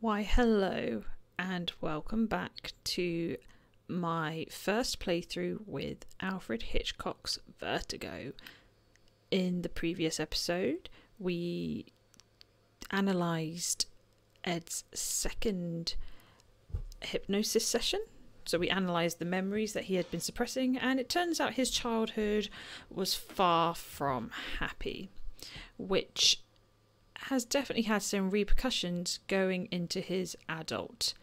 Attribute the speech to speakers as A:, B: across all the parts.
A: Why, hello, and welcome back to my first playthrough with Alfred Hitchcock's Vertigo. In the previous episode, we analysed Ed's second hypnosis session. So we analysed the memories that he had been suppressing, and it turns out his childhood was far from happy, which has definitely had some repercussions going into his adult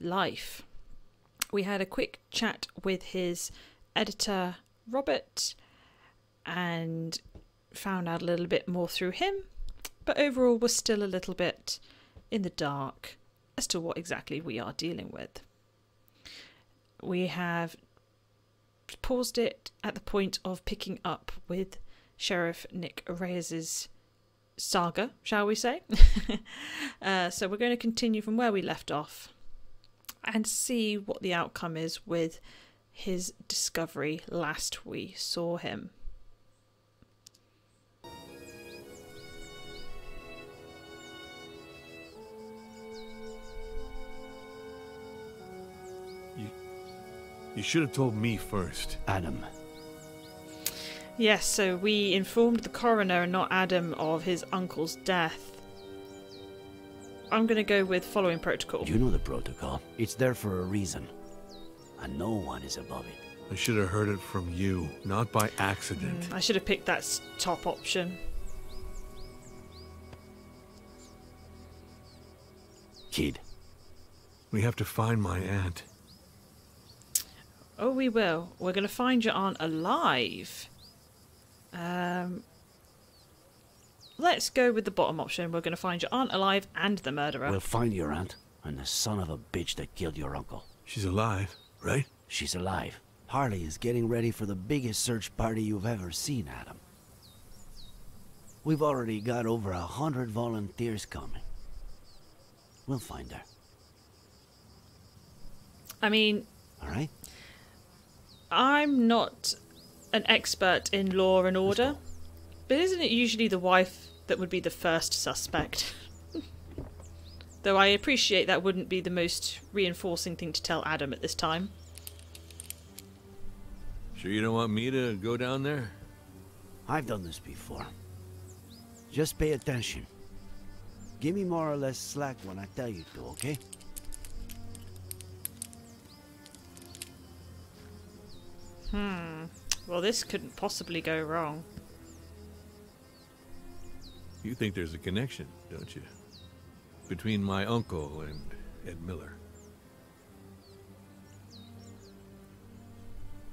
A: life. We had a quick chat with his editor, Robert, and found out a little bit more through him, but overall was still a little bit in the dark as to what exactly we are dealing with. We have paused it at the point of picking up with Sheriff Nick Reyes's saga, shall we say? uh, so we're going to continue from where we left off and see what the outcome is with his discovery last we saw him.
B: You, you should have told me first.
C: Adam,
A: Yes, so we informed the coroner and not Adam of his uncle's death. I'm going to go with following protocol.
C: you know the protocol. It's there for a reason. And no one is above it.
B: I should have heard it from you, not by accident.
A: Mm, I should have picked that top option.
C: Kid,
B: We have to find my aunt.
A: Oh, we will. We're going to find your aunt alive. Um, let's go with the bottom option. We're going to find your aunt alive and the murderer.
C: we'll find your aunt and the son of a bitch that killed your uncle.
B: She's alive, right?
C: She's alive. Harley is getting ready for the biggest search party you've ever seen, Adam. We've already got over a hundred volunteers coming. We'll find her,
A: I mean,
C: all right?
A: I'm not an expert in law and order, but isn't it usually the wife that would be the first suspect? Though I appreciate that wouldn't be the most reinforcing thing to tell Adam at this time.
B: Sure you don't want me to go down there?
C: I've done this before. Just pay attention. Give me more or less slack when I tell you to, okay?
A: Hmm. Well, this couldn't possibly go wrong.
B: You think there's a connection, don't you? Between my uncle and Ed Miller.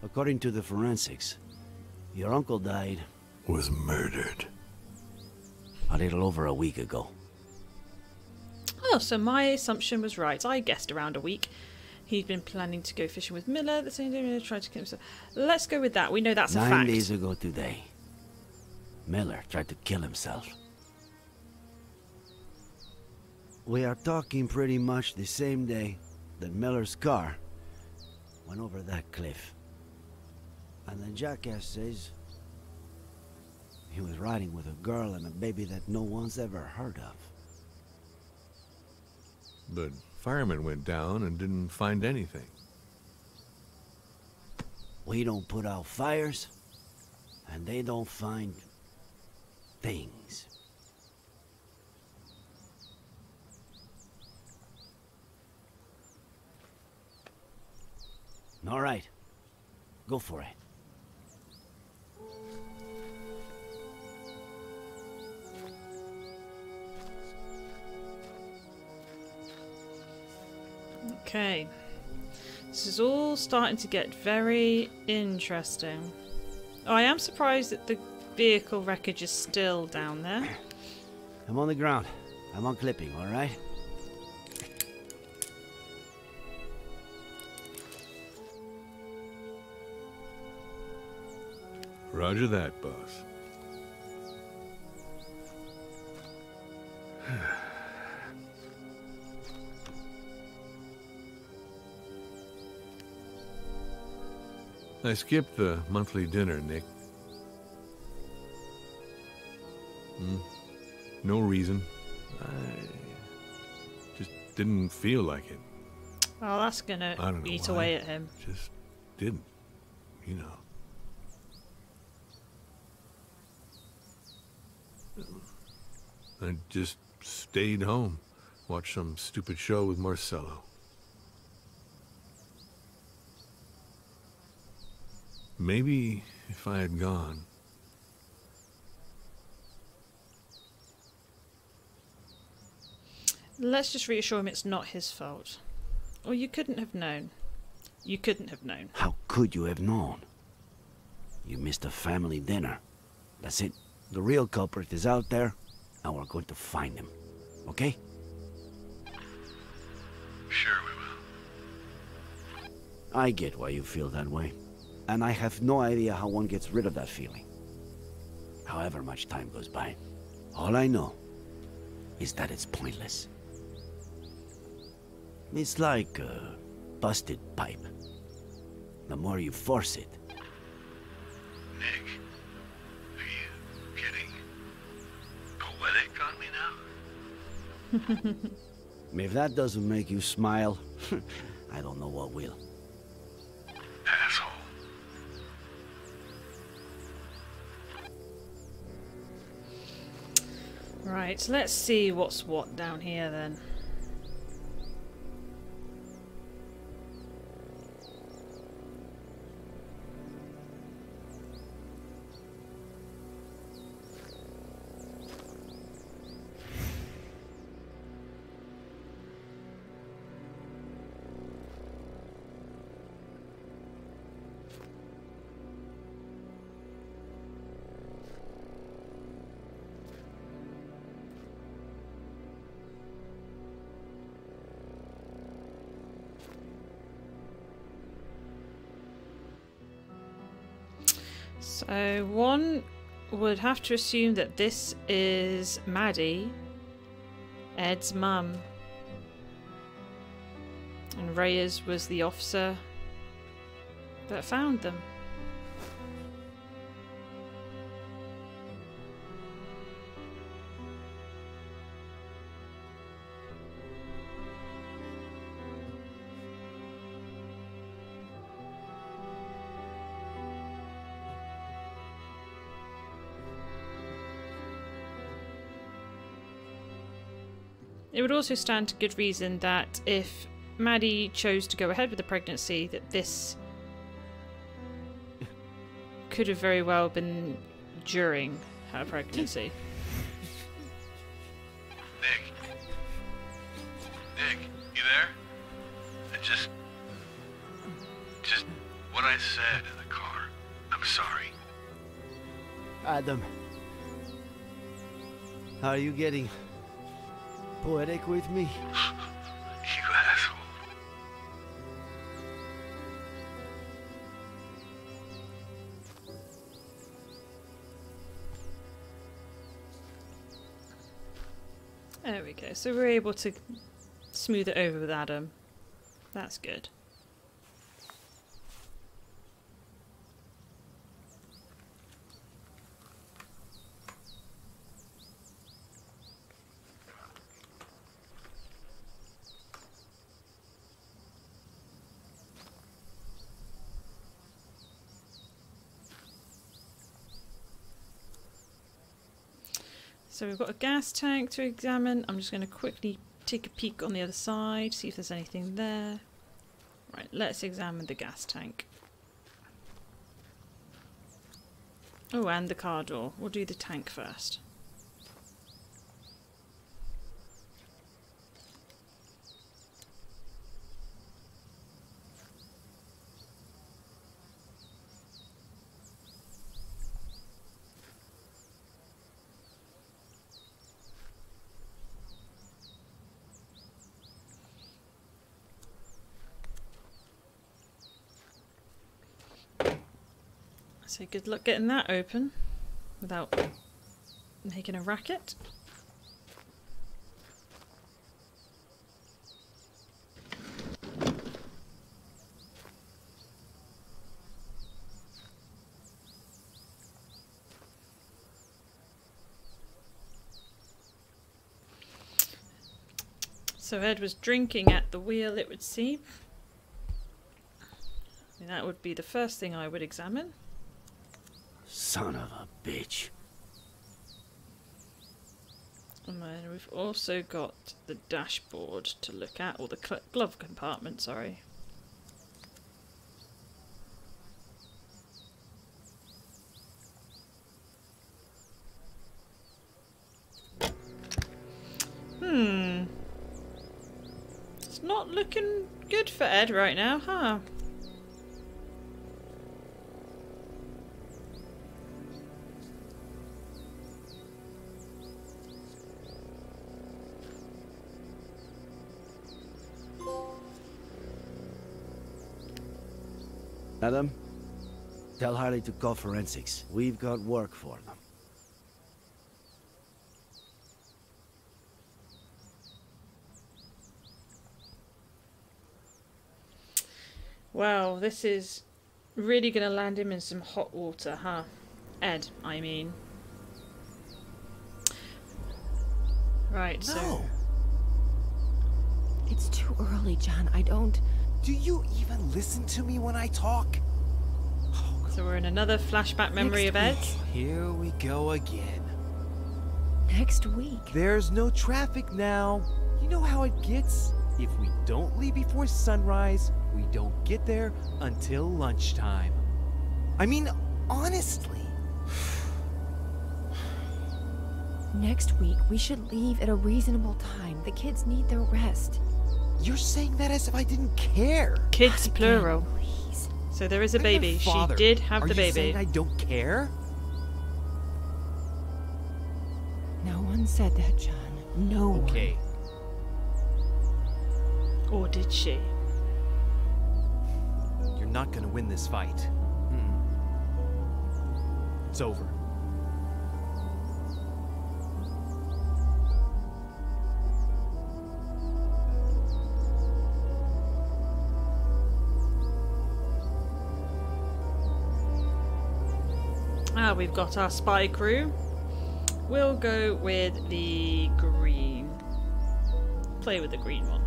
C: According to the forensics, your uncle died
B: Was murdered.
C: A little over a week ago.
A: Oh, so my assumption was right. I guessed around a week. He'd been planning to go fishing with Miller the same time, tried to kill himself. Let's go with that. We know that's a
C: Nine days ago today, Miller tried to kill himself. We are talking pretty much the same day that Miller's car went over that cliff. And the jackass says he was riding with a girl and a baby that no one's ever heard of.
B: But firemen went down and didn't find anything.
C: We don't put out fires, and they don't find things. All right, go for it.
A: Okay. This is all starting to get very interesting. Oh, I am surprised that the vehicle wreckage is still down there.
C: I'm on the ground. I'm on clipping, all right?
B: Roger that, boss. I skipped the monthly dinner, Nick. Hmm. No reason. I just didn't feel like it.
A: Well, that's gonna
B: I don't know
A: eat
B: why.
A: away at him.
B: Just didn't. You know. I just stayed home, watched some stupid show with Marcello. Maybe if I had gone,
A: Let's just reassure him it's not his fault. Or you couldn't have known. You couldn't have known.
C: How could you have known? You missed a family dinner. That's it. The real culprit is out there, and we're going to find him. Okay?
B: sure we will.
C: I get why you feel that way. And I have no idea how one gets rid of that feeling. However much time goes by. All I know is that it's pointless. It's like a busted pipe. The more you force it,
B: Nick, are you kidding? poetic on me now?
C: if that doesn't make you smile, I don't know what will.
A: Right, let's see what's what down here then. Would have to assume that this is Maddie, Ed's mum. And Reyes was the officer that found them. It would also stand to good reason that if Maddie chose to go ahead with the pregnancy, that this could have very well been during her pregnancy.
B: Nick. Nick, you there? I just. Just what I said in the car. I'm sorry.
C: Adam. How are you getting poetic with me?
B: You asshole.
A: There we go. So we're able to smooth it over with Adam. That's good. So we've got a gas tank to examine. I'm just going to quickly take a peek on the other side, see if there's anything there. Right, let's examine the gas tank. Oh, and the car door. We'll do the tank first. So good luck getting that open without making a racket. So Ed was drinking at the wheel, it would seem. And that would be the first thing I would examine.
C: Son of a bitch.
A: And then we've also got the dashboard to look at, or the glove compartment, sorry. Hmm. It's not looking good for Ed right now, huh?
C: Adam, tell Harley to call forensics. We've got work for them.
A: Wow, this is really going to land him in some hot water, huh? Ed, I mean. Right, so.
D: No.
E: It's too early, John. I don't.
D: Do you even listen to me when I talk?
A: So we're in another flashback memory of Ed.
E: Next
D: Here we go again.
E: Next week.
D: There's no traffic now. You know how it gets? If we don't leave before sunrise, we don't get there until lunchtime. I mean, honestly.
E: Next week, we should leave at a reasonable time. The kids need their rest.
D: You're saying that as if I didn't care.
A: Kids, plural.
E: Please.
A: So there is a baby. She did have
D: Are
A: the
D: you
A: baby.
D: saying I don't care?
E: No one said that, John. No one.
D: Okay.
A: Or did she?
D: You're not gonna win this fight. Mm-mm. It's over.
A: We've got our spy crew. We'll go with the green. Play with the green one.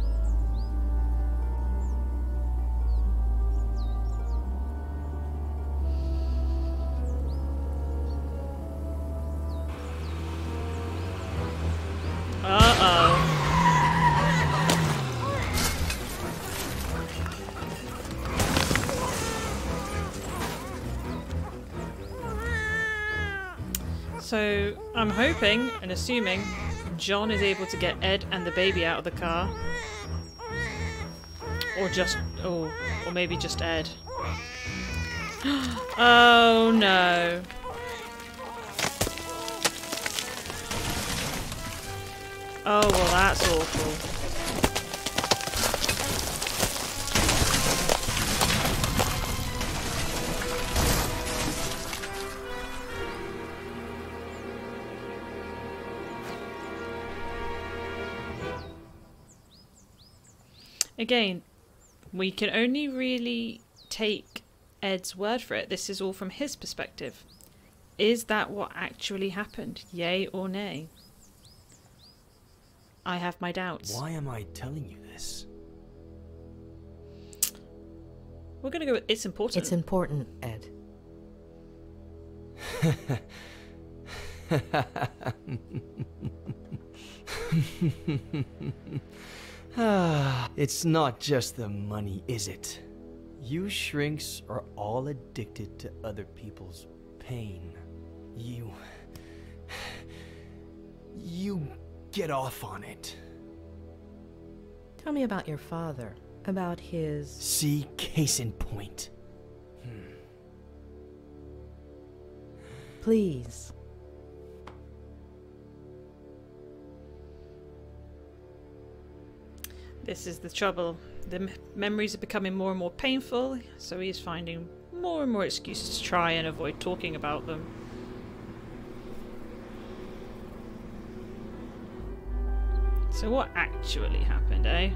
A: So I'm hoping and assuming John is able to get Ed and the baby out of the car. Or just oh or maybe just Ed. oh no. Oh well that's awful. Again, we can only really take Ed's word for it. This is all from his perspective. Is that what actually happened? Yay or nay? I have my doubts.
F: Why am I telling you this?
A: We're going to go with it's important.
G: It's important, Ed.
F: Ah, it's not just the money, is it? You shrinks are all addicted to other people's pain. You. You get off on it.
G: Tell me about your father. About his.
F: See, case in point.
G: Please.
A: This is the trouble. The memories are becoming more and more painful, so he's finding more and more excuses to try and avoid talking about them. So, what actually happened, eh?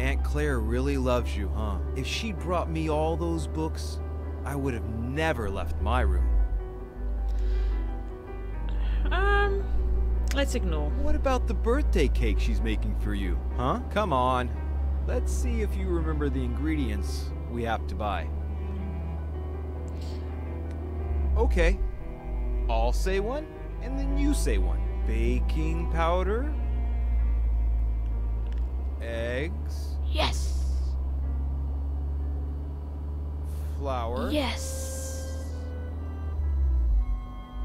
D: Aunt Claire really loves you, huh? If she'd brought me all those books, I would have never left my room.
A: Um, let's ignore.
D: What about the birthday cake she's making for you? Huh? Come on. Let's see if you remember the ingredients we have to buy. Okay. I'll say one, and then you say one. Baking powder, eggs,
H: Yes.
D: flour,
H: Yes.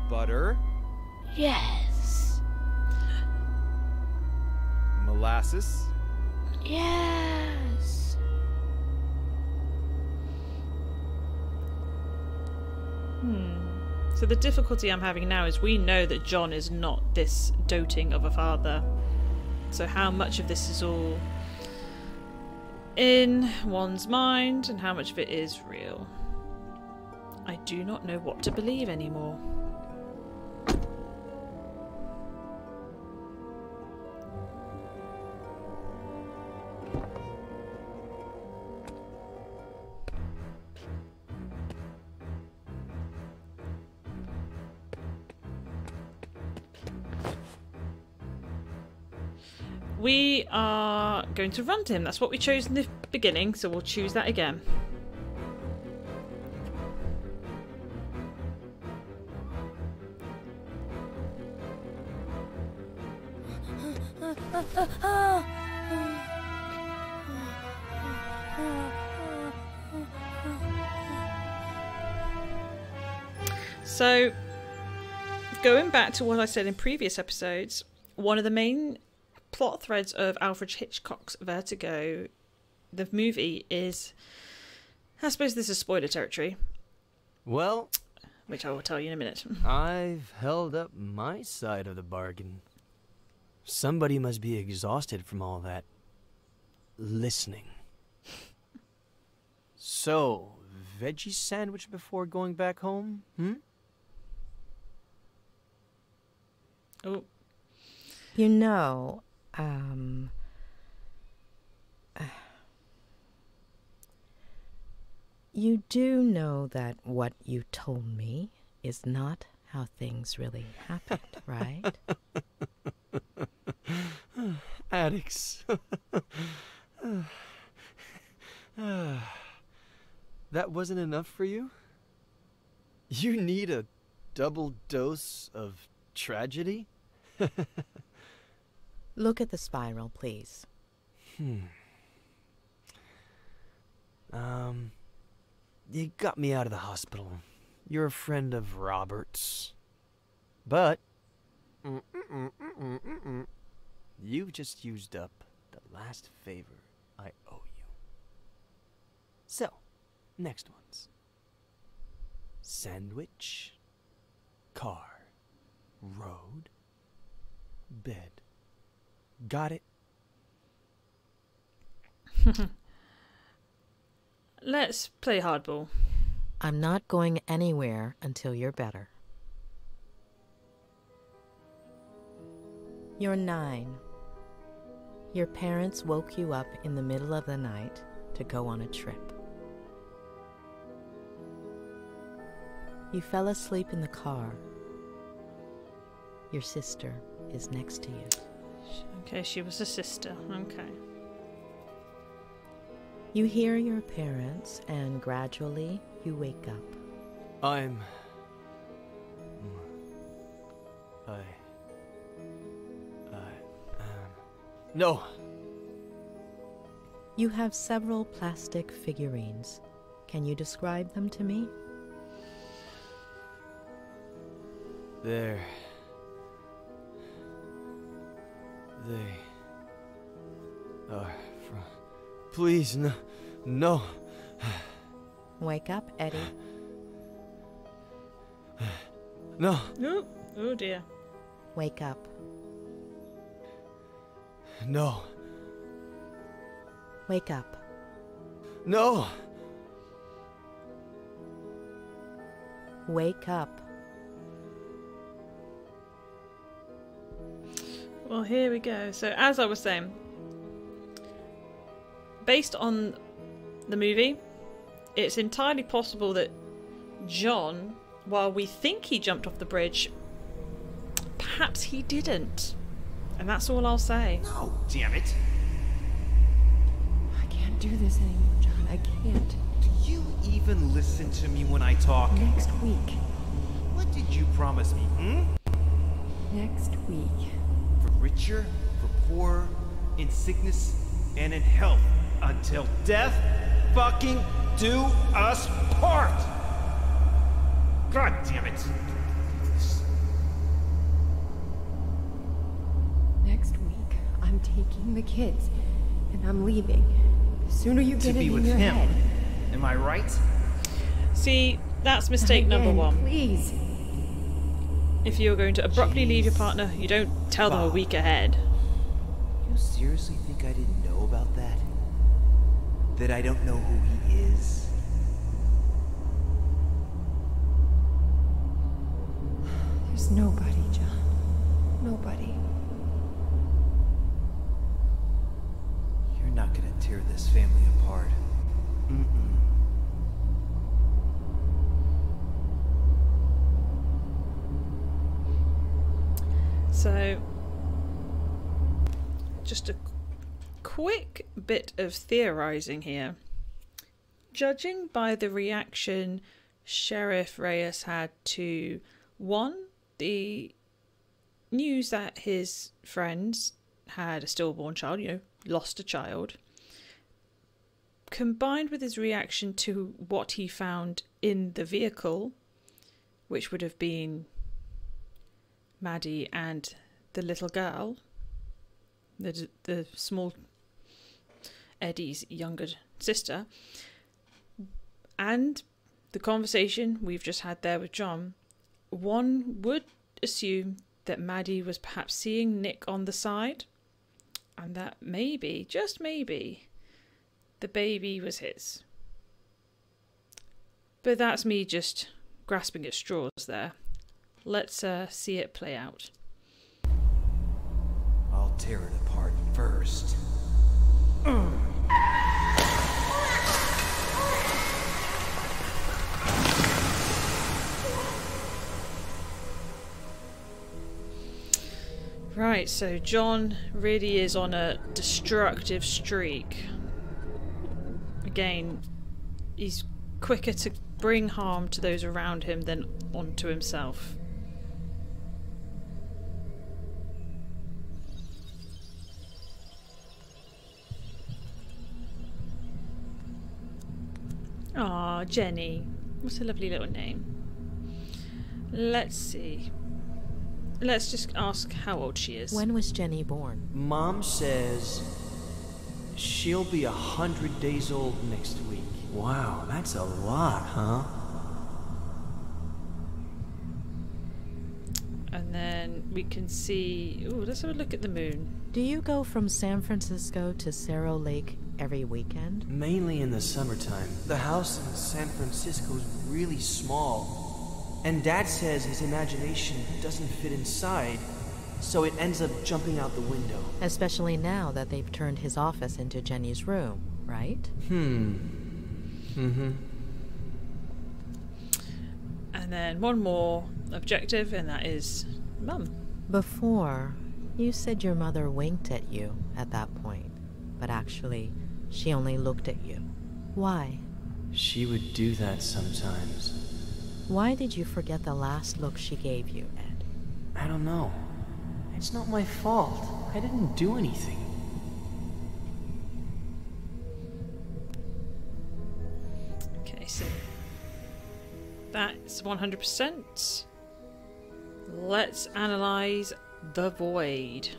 D: butter,
H: Yes.
D: molasses,
H: Yes.
A: Hmm. So the difficulty I'm having now is we know that John is not this doting of a father. So how much of this is all in one's mind and how much of it is real? I do not know what to believe anymore. Going to run to him. That's what we chose in the beginning, so we'll choose that again. So, going back to what I said in previous episodes, one of the main plot threads of Alfred Hitchcock's Vertigo, the movie, is. I suppose this is spoiler territory,
F: Well,
A: which I will tell you in a minute.
F: I've held up my side of the bargain. Somebody must be exhausted from all that listening. So, veggie sandwich before going back home? Hmm?
A: Oh,
G: You know, um. You do know that what you told me is not how things really happened, right?
F: Addicts. that wasn't enough for you? You need a double dose of tragedy?
G: Look at the spiral, please.
F: Hmm. Um, you got me out of the hospital. You're a friend of Robert's. But, you've just used up the last favor I owe you. So, next ones sandwich, car, road, bed. Got it?
A: let's play hardball.
G: I'm not going anywhere until you're better. You're nine. Your parents woke you up in the middle of the night to go on a trip. You fell asleep in the car. Your sister is next to you.
A: Okay, she was a sister. Okay.
G: You hear your parents, and gradually you wake up.
F: I'm. I. I am. No!
G: You have several plastic figurines. Can you describe them to me?
F: There. They. are from. Please, no. No!
G: Wake up, Eddie.
F: No!
A: No. oh dear.
G: Wake up.
F: No!
G: Wake up.
F: No!
G: Wake up.
A: Well, here we go. So, as I was saying, based on the movie, it's entirely possible that John, while we think he jumped off the bridge, perhaps he didn't. And that's all I'll say.
D: Oh, damn it.
E: I can't do this anymore, John. I can't.
D: Do you even listen to me when I talk?
E: Next week.
D: What did you promise me, hmm?
E: Next week.
D: For richer, for poorer, in sickness, and in health, until death fucking do us part! God damn it!
E: Next week, I'm taking the kids, and I'm leaving. The sooner you
D: To
E: get it
D: be
E: in
D: with
E: your
D: him.
E: head.
D: Am I right?
A: See, that's mistake number one.
E: Please.
A: If you're going to abruptly leave your partner, you don't tell them a week ahead.
I: You seriously think I didn't know about that? That I don't know who he is?
E: There's nobody, John. Nobody.
I: You're not gonna tear this family apart. Mm-mm.
A: So, just a quick bit of theorizing here. Judging by the reaction Sheriff Reyes had to one, the news that his friends had a stillborn child, you know, lost a child, combined with his reaction to what he found in the vehicle, which would have been Maddie and the little girl, the the small Eddie's younger sister, and the conversation we've just had there with John, one would assume that Maddie was perhaps seeing Nick on the side, and that maybe, just maybe, the baby was his. But that's me just grasping at straws there. Let's uh, see it play out.
I: I'll tear it apart first.
A: Right, so John really is on a destructive streak. Again, he's quicker to bring harm to those around him than onto himself. Aw, Jenny. What a lovely little name. Let's see. Let's just ask how old she is.
G: When was Jenny born?
F: Mom says she'll be a hundred days old next week.
I: Wow, that's a lot, huh?
A: And then we can see. Ooh, let's have a look at the moon.
G: Do you go from San Francisco to Cerro Lake every weekend?
F: Mainly in the summertime. The house in San Francisco's really small. And Dad says his imagination doesn't fit inside, so it ends up jumping out the window.
G: Especially now that they've turned his office into Jenny's room, right?
F: Hmm. Mm-hmm.
A: And then one more objective, and that is Mum.
G: Before, you said your mother winked at you at that point, but actually, she only looked at you. Why?
F: She would do that sometimes.
G: Why did you forget the last look she gave you, Ed?
F: I don't know. It's not my fault. I didn't do anything.
A: Okay, so that's 100%. Let's analyze the void.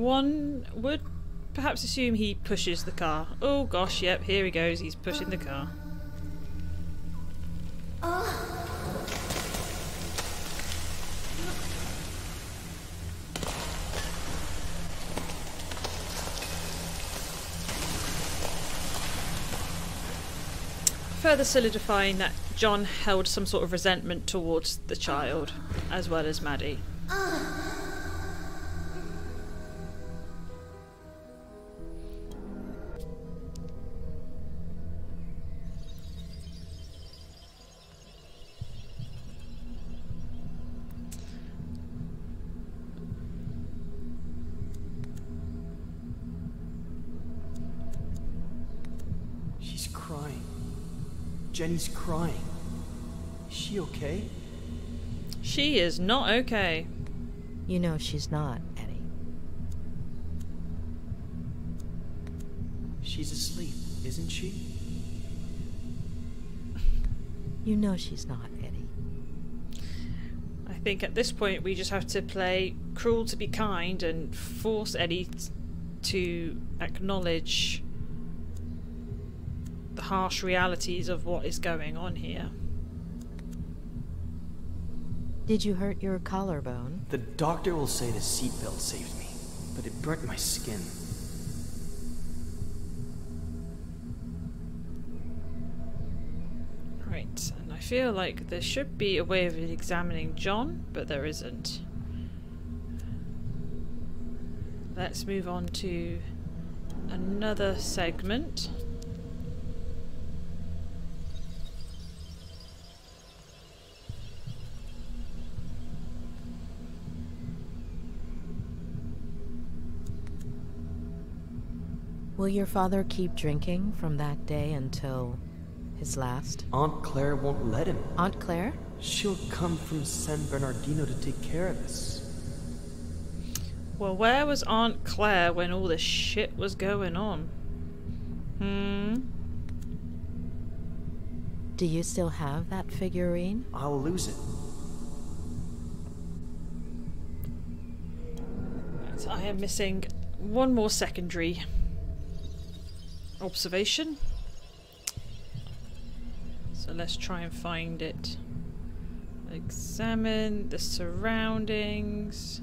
A: One would perhaps assume he pushes the car. Oh gosh, yep, here he goes. He's pushing the car. further solidifying that John held some sort of resentment towards the child, as well as Maddie.
F: Jenny's crying. Is she okay?
A: She is not okay.
G: You know she's not, Eddie.
F: She's asleep, isn't she?
G: You know she's not, Eddie.
A: I think at this point we just have to play cruel to be kind and force Eddie t- to acknowledge the harsh realities of what is going on here.
G: Did you hurt your collarbone?
F: The doctor will say the seatbelt saved me, but it burnt my skin.
A: Right, and I feel like there should be a way of examining John, but there isn't. Let's move on to another segment.
G: Will your father keep drinking from that day until his last?
F: Aunt Claire won't let him.
G: Aunt Claire?
F: She'll come from San Bernardino to take care of us.
A: Well, where was Aunt Claire when all this shit was going on? Hmm.
G: Do you still have that figurine?
F: I'll lose it.
A: Right, I am missing one more secondary observation. So let's try and find it. Examine the surroundings.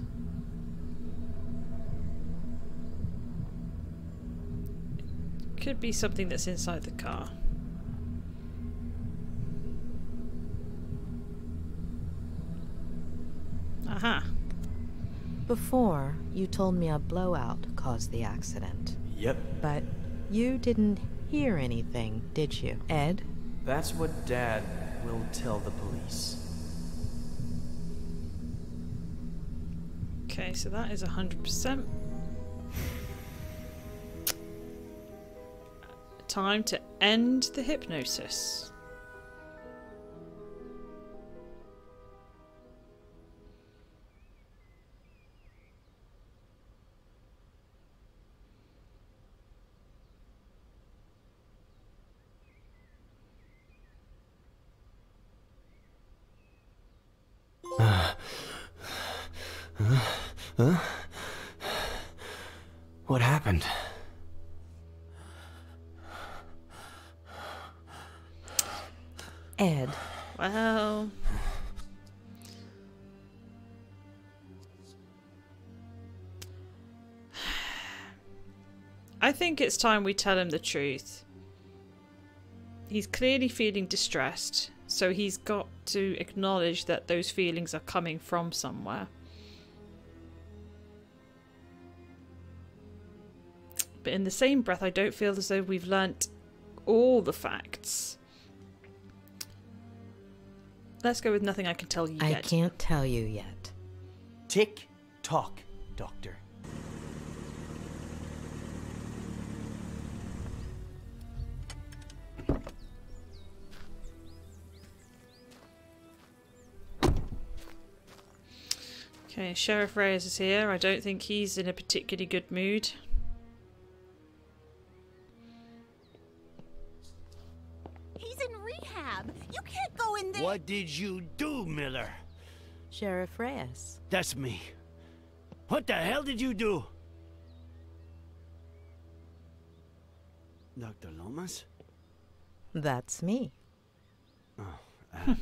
A: Could be something that's inside the car. Aha.
G: Before, you told me a blowout caused the accident.
F: Yep.
G: But you didn't hear anything, did you, Ed?
F: That's what Dad will tell the police.
A: Okay, so that is 100%. Time to end the hypnosis.
F: Huh? What happened?
G: Ed,
A: Well. I think it's time we tell him the truth. He's clearly feeling distressed, so he's got to acknowledge that those feelings are coming from somewhere. But in the same breath, I don't feel as though we've learnt all the facts. Let's go with nothing I can tell you
G: I
A: yet.
G: can't tell you yet.
F: Tick tock, Doctor.
A: Okay, Sheriff Reyes is here. I don't think he's in a particularly good mood.
J: You can't go in there.
C: What did you do, Miller?
G: Sheriff Reyes.
C: That's me. What the hell did you do? Dr. Lomas?
G: That's me.
C: Oh, uh,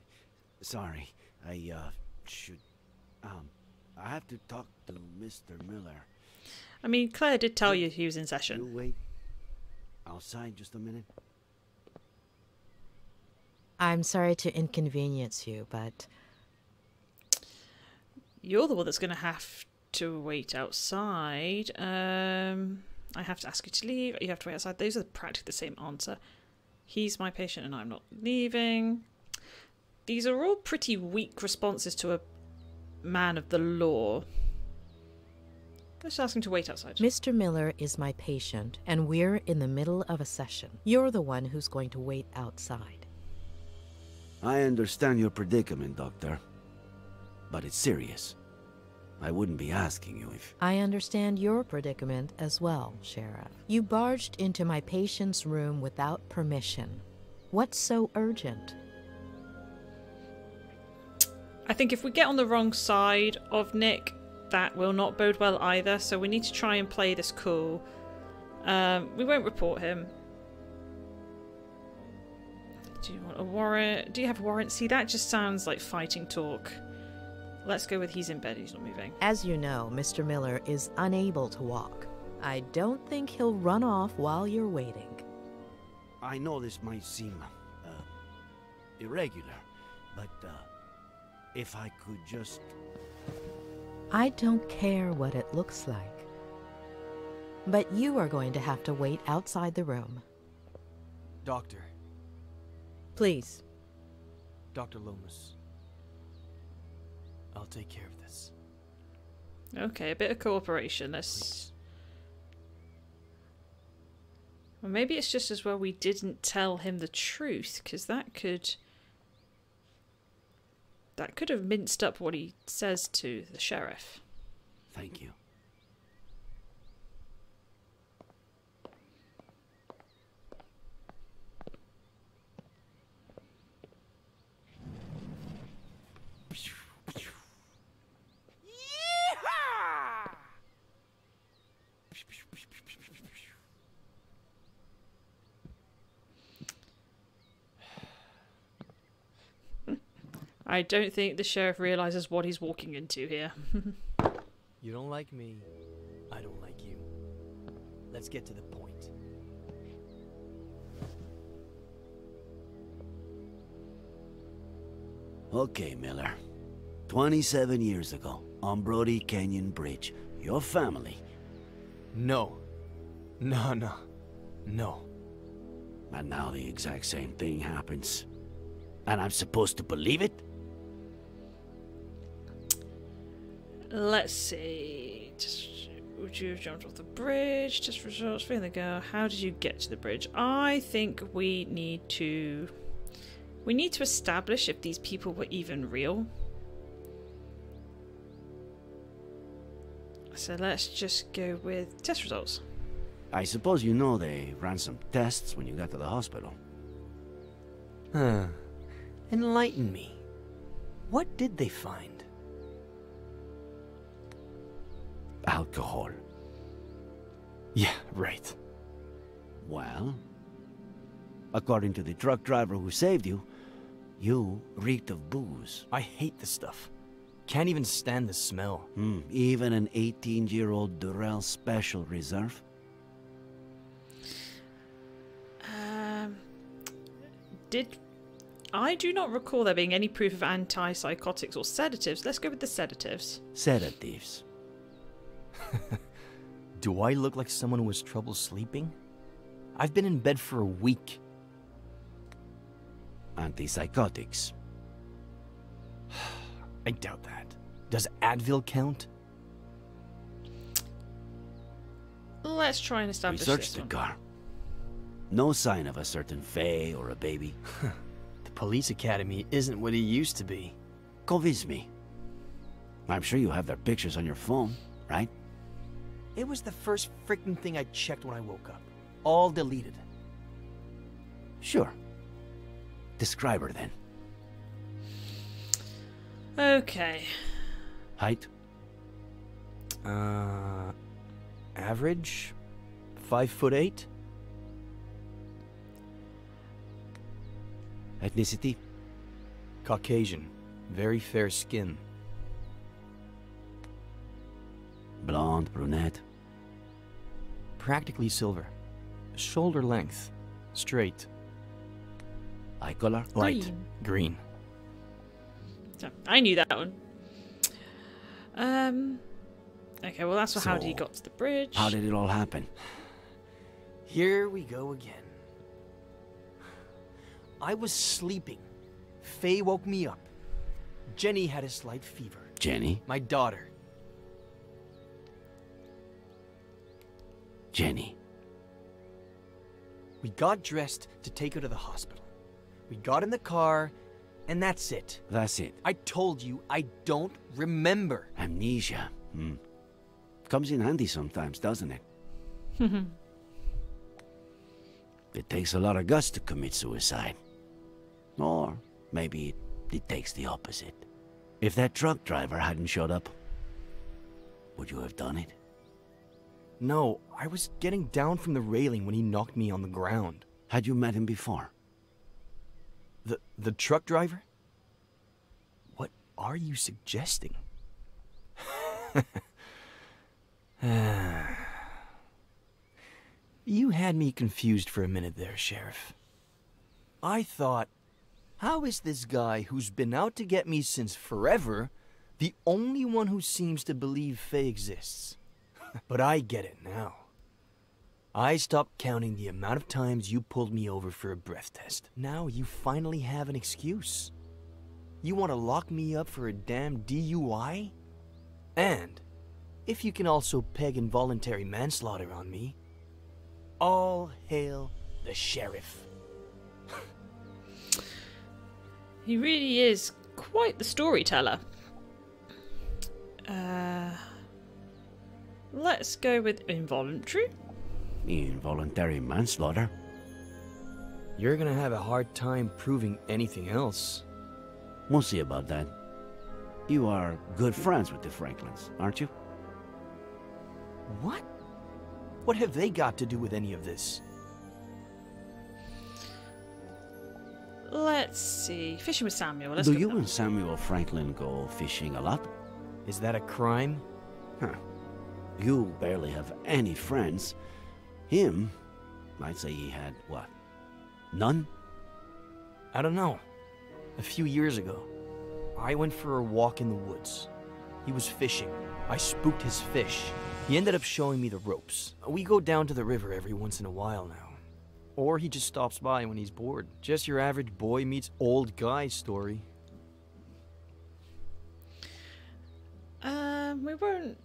C: sorry. I, uh, should. Um, I have to talk to Mr. Miller.
A: I mean, Claire did tell you he was in session.
C: You
A: session.
C: wait outside just a minute.
G: I'm sorry to inconvenience you, but
A: You're the one that's going to have to wait outside. Um, I have to ask you to leave. You have to wait outside. Those are practically the same answer. He's my patient and I'm not leaving. These are all pretty weak responses to a man of the law. Let's ask him to wait outside.
G: Mr. Miller is my patient, and we're in the middle of a session. You're the one who's going to wait outside.
C: I understand your predicament, Doctor. But it's serious. I wouldn't be asking you if.
G: I understand your predicament as well, Sheriff. You barged into my patient's room without permission. What's so urgent?
A: I think if we get on the wrong side of Nick, that will not bode well either. So we need to try and play this cool. Um, we won't report him. Do you want a warrant? Do you have a warrant? See, that just sounds like fighting talk. Let's go with he's in bed, he's not moving.
G: As you know, Mr. Miller is unable to walk. I don't think he'll run off while you're waiting.
C: I know this might seem uh, irregular, but uh, if I could just.
G: I don't care what it looks like. But you are going to have to wait outside the room.
F: Doctor.
G: Please.
F: Dr. Lomas. I'll take care of this.
A: Okay, a bit of cooperation. Let's. Well, maybe it's just as well we didn't tell him the truth, because that could. That could have minced up what he says to the sheriff.
C: Thank you.
A: I don't think the sheriff realizes what he's walking into here.
F: You don't like me, I don't like you. Let's get to the point.
C: Okay, Miller. 27 years ago, on Brody Canyon Bridge, your family.
F: No. No, no. No.
C: And now the exact same thing happens. And I'm supposed to believe it?
A: Let's see. Just, would you have jumped off the bridge? Just results. There they go. How did you get to the bridge? I think we need to. We need to establish if these people were even real. So let's just go with test results.
C: I suppose you know they ran some tests when you got to the hospital.
F: Huh. Enlighten me. What did they find?
C: Alcohol.
F: Yeah, right.
C: Well, according to the truck driver who saved you, you reeked of booze.
F: I hate this stuff. Can't even stand the smell.
C: Hmm, even an 18 year old Durrell Special Reserve?
A: Um, did I do not recall there being any proof of antipsychotics or sedatives. Let's go with the sedatives.
C: Sedatives.
F: Do I look like someone who has trouble sleeping? I've been in bed for a week.
C: Antipsychotics.
F: I doubt that. Does Advil count?
A: Let's try and
C: We
A: establish
C: searched
A: this
C: the
A: one.
C: car. No sign of a certain Faye or a baby.
F: The police academy isn't what it used to be.
C: Convince me. I'm sure you have their pictures on your phone, right?
F: It was the first freaking thing I checked when I woke up. All deleted.
C: Sure. Describe her then.
A: Okay.
C: Height?
F: Uh, average? Five foot eight?
C: Ethnicity?
F: Caucasian. Very fair skin.
C: Blonde, brunette?
F: Practically silver. Shoulder length. Straight.
C: Eye color?
F: Light.
A: Green.
F: Green.
A: I knew that one. Um. Okay, well that's how he got to the bridge.
C: How did it all happen?
F: Here we go again. I was sleeping. Faye woke me up. Jenny had a slight fever.
C: Jenny?
F: My daughter.
C: Jenny.
F: We got dressed to take her to the hospital. We got in the car, and that's it.
C: That's it.
F: I told you I don't remember.
C: Amnesia. Hmm. Comes in handy sometimes, doesn't it? It takes a lot of guts to commit suicide. Or maybe it, it takes the opposite. If that truck driver hadn't showed up, would you have done it?
F: No, I was getting down from the railing when he knocked me on the ground.
C: Had you met him before?
F: The the truck driver? What are you suggesting? you had me confused for a minute there, Sheriff. I thought, how is this guy who's been out to get me since forever the only one who seems to believe Faye exists? But I get it now. I stopped counting the amount of times you pulled me over for a breath test. Now you finally have an excuse. You want to lock me up for a damn DUI? And if you can also peg involuntary manslaughter on me, all hail the sheriff.
A: He really is quite the storyteller. Uh, let's go with involuntary.
C: Involuntary manslaughter?
F: You're gonna have a hard time proving anything else.
C: We'll see about that. You are good friends with the Franklins, aren't you?
F: What? What have they got to do with any of this?
A: Let's see. Fishing with Samuel. Let's
C: Do you and Samuel Franklin go fishing a lot?
F: Is that a crime?
C: Huh. You barely have any friends. Him, I'd say he had, what? None?
F: I don't know. A few years ago, I went for a walk in the woods. He was fishing. I spooked his fish. He ended up showing me the ropes. We go down to the river every once in a while now. Or he just stops by when he's bored. Just your average boy meets old guy story.
A: Um, we won't.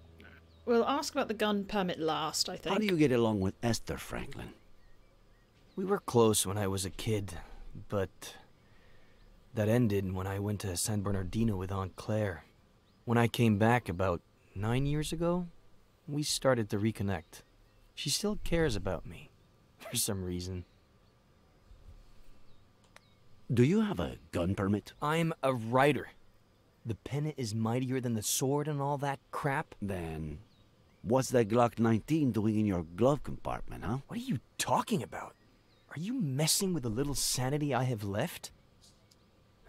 A: We'll ask about the gun permit last. I think.
C: How do you get along with Esther Franklin?
F: We were close when I was a kid, but that ended when I went to San Bernardino with Aunt Claire. When I came back about nine years ago, we started to reconnect. She still cares about me, for some reason.
C: Do you have a gun permit?
F: I'm a writer. The pen is mightier than the sword and all that crap.
C: Then, what's that Glock 19 doing in your glove compartment, huh?
F: What are you talking about? Are you messing with the little sanity I have left?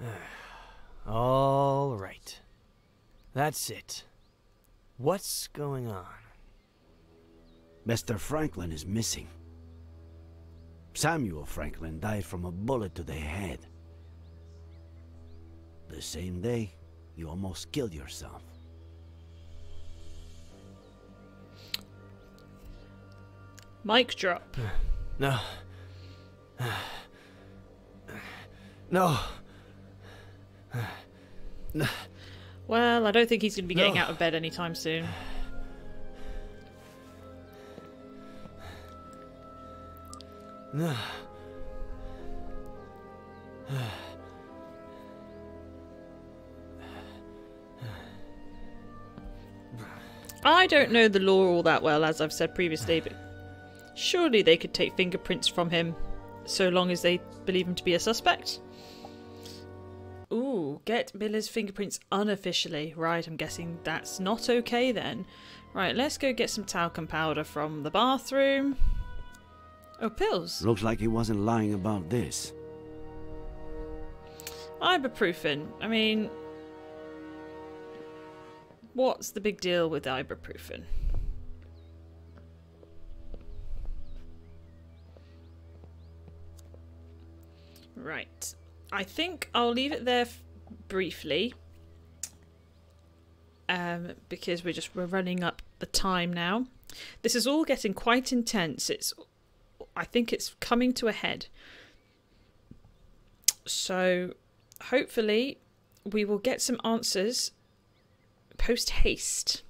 F: all right. That's it. What's going on?
C: Mr. Franklin is missing. Samuel Franklin died from a bullet to the head. The same day, you almost killed yourself.
A: Mic drop.
F: No. No. no.
A: Well, I don't think he's going to be getting
F: No.
A: out of bed anytime soon.
F: No.
A: I don't know the law all that well, as I've said previously, but surely they could take fingerprints from him so long as they believe him to be a suspect. Ooh, get Miller's fingerprints unofficially. Right, I'm guessing that's not okay then. Right, let's go get some talcum powder from the bathroom. Oh, pills.
C: Looks like he wasn't lying about this.
A: Ibuprofen. I mean, what's the big deal with ibuprofen? Right. I think I'll leave it there briefly. Um, because we're just we're running up the time now. This is all getting quite intense. It's I think it's coming to a head. So hopefully we will get some answers post haste.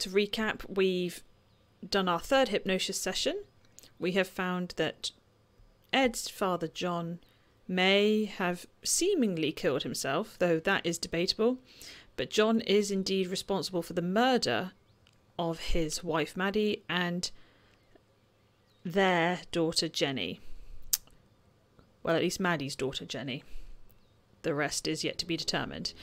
A: To recap, we've done our third hypnosis session. We have found that Ed's father, John, may have seemingly killed himself, though that is debatable. But John is indeed responsible for the murder of his wife, Maddie, and their daughter, Jenny. Well, at least Maddie's daughter, Jenny. The rest is yet to be determined.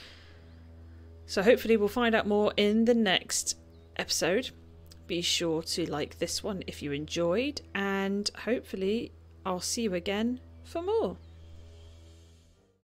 A: So, hopefully, we'll find out more in the next episode. Be sure to like this one if you enjoyed, and hopefully, I'll see you again for more.